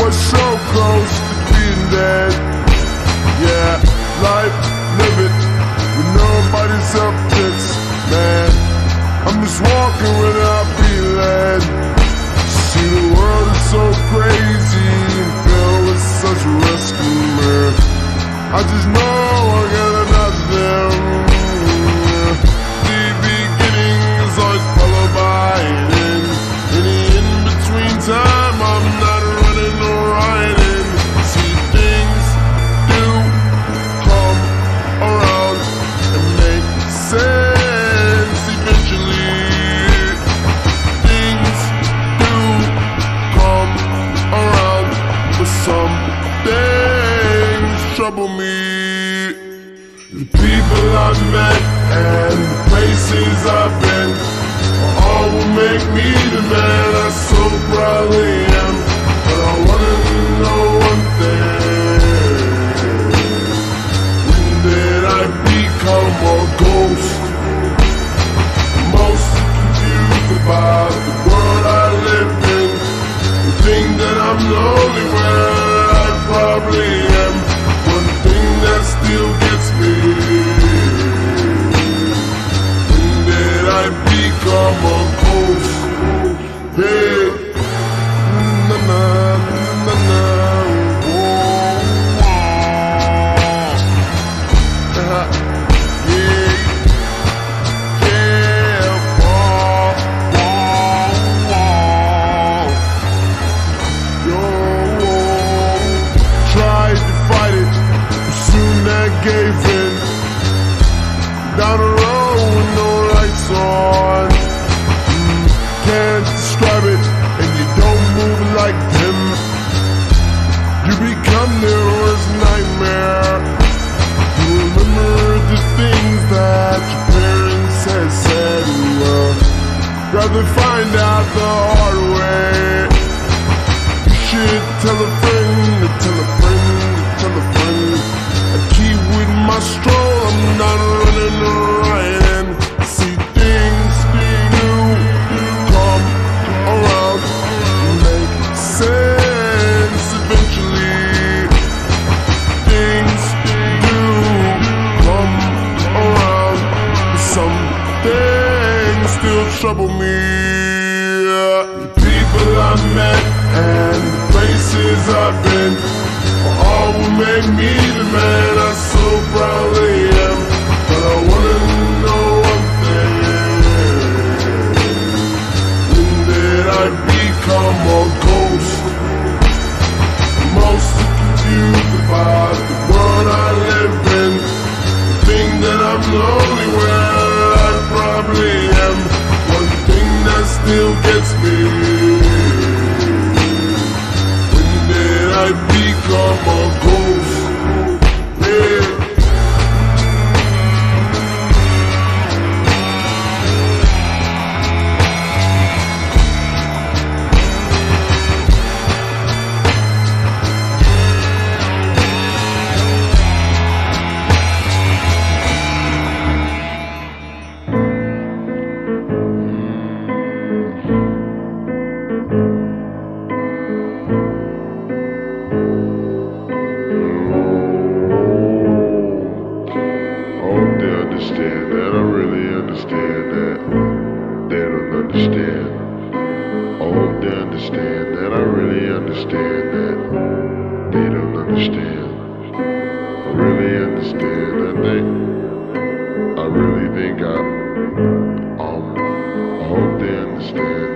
was so close to being dead. Yeah, life, live it with nobody's. It's man, I'm just walking without led. See, the world is so crazy and filled with such rescue, man. I just know trouble me. The people I've met and the places I've been all will make me the man I so proudly Down the road with no lights on. Mm, can't describe it, and you don't move like them. You become their worst nightmare. You remember the things that your parents had said. Well, rather find out the trouble me. Me. When did I become a Understand that. I really understand that. They don't understand. I really understand. I think. I really think I. Um. I hope they understand